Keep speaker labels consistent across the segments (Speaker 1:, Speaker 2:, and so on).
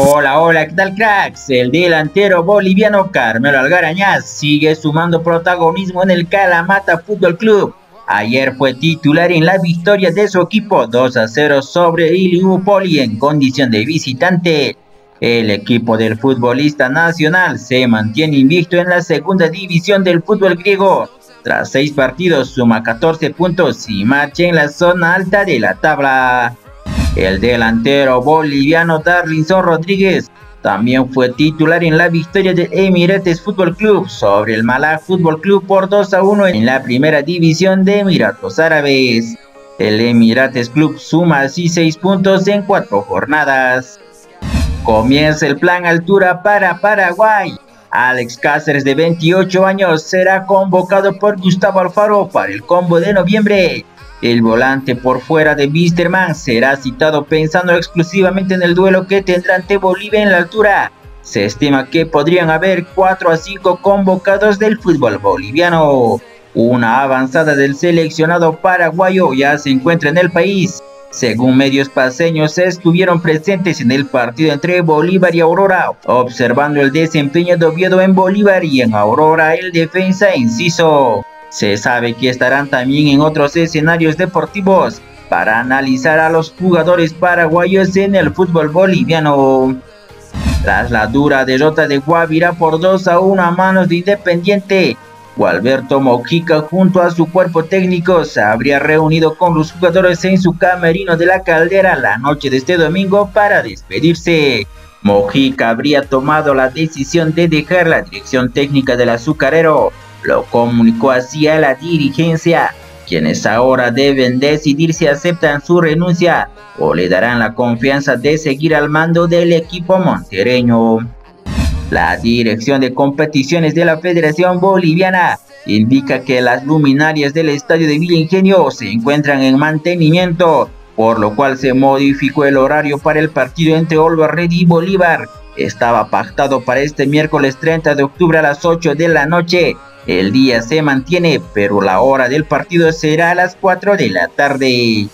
Speaker 1: Hola, hola, ¿qué tal cracks? El delantero boliviano Carmelo Algarañaz sigue sumando protagonismo en el Calamata Fútbol Club. Ayer fue titular en la victoria de su equipo 2 a 0 sobre Poli en condición de visitante. El equipo del futbolista nacional se mantiene invicto en la segunda división del fútbol griego. Tras seis partidos suma 14 puntos y marcha en la zona alta de la tabla. El delantero boliviano Darlinson Rodríguez también fue titular en la victoria del Emirates Fútbol Club sobre el Malak Fútbol Club por 2 a 1 en la primera división de Emiratos Árabes. El Emirates Club suma así 6 puntos en 4 jornadas. Comienza el plan altura para Paraguay. Alex Cáceres de 28 años será convocado por Gustavo Alfaro para el combo de noviembre. El volante por fuera de Wisterman será citado pensando exclusivamente en el duelo que tendrá ante Bolivia en la altura. Se estima que podrían haber 4 a 5 convocados del fútbol boliviano. Una avanzada del seleccionado paraguayo ya se encuentra en el país. Según medios paseños, estuvieron presentes en el partido entre Bolívar y Aurora, observando el desempeño de Oviedo en Bolívar y en Aurora el defensa inciso. Se sabe que estarán también en otros escenarios deportivos para analizar a los jugadores paraguayos en el fútbol boliviano. Tras la dura derrota de Guavira por 2 a 1 a manos de Independiente, Gualberto Mojica junto a su cuerpo técnico se habría reunido con los jugadores en su camerino de la caldera la noche de este domingo para despedirse. Mojica habría tomado la decisión de dejar la dirección técnica del azucarero lo comunicó así a la dirigencia, quienes ahora deben decidir si aceptan su renuncia o le darán la confianza de seguir al mando del equipo montereño. La dirección de competiciones de la Federación Boliviana indica que las luminarias del estadio de Villa Ingenio se encuentran en mantenimiento, por lo cual se modificó el horario para el partido entre Red y Bolívar. Estaba pactado para este miércoles 30 de octubre a las 8 de la noche el día se mantiene, pero la hora del partido será a las 4 de la tarde.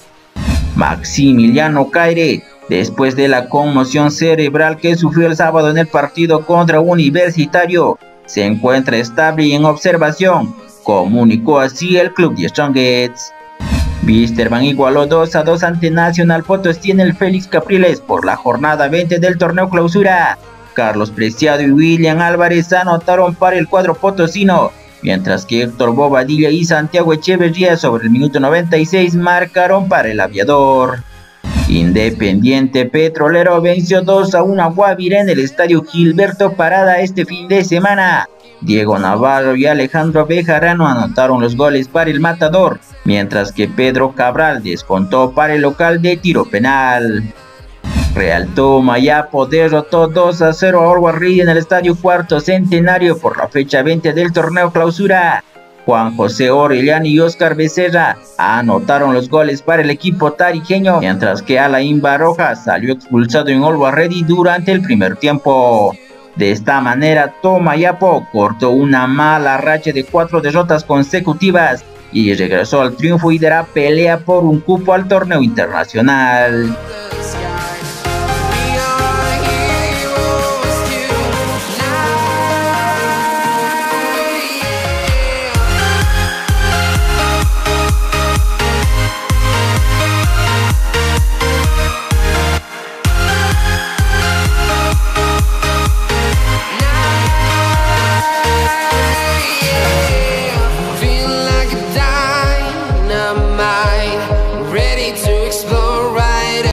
Speaker 1: Maximiliano Caire, después de la conmoción cerebral que sufrió el sábado en el partido contra Universitario, se encuentra estable y en observación, comunicó así el club de Strongets. Wisterman igualó 2 a 2 ante Nacional Potosí en el Félix Capriles por la jornada 20 del torneo clausura. Carlos Preciado y William Álvarez anotaron para el cuadro potosino, mientras que Héctor Bobadilla y Santiago Echeverría sobre el minuto 96 marcaron para el aviador. Independiente Petrolero venció 2 a 1 a en el estadio Gilberto Parada este fin de semana. Diego Navarro y Alejandro Bejarano anotaron los goles para el matador, mientras que Pedro Cabral descontó para el local de tiro penal. Real Mayapo derrotó 2 a 0 a Orwa en el estadio Cuarto Centenario por la fecha 20 del torneo clausura. Juan José Orellán y Oscar Becerra anotaron los goles para el equipo tarijeño, mientras que Alain Baroja salió expulsado en Olwa Ready durante el primer tiempo. De esta manera, Tomayapo cortó una mala racha de cuatro derrotas consecutivas y regresó al triunfo y dará pelea por un cupo al torneo internacional.
Speaker 2: you.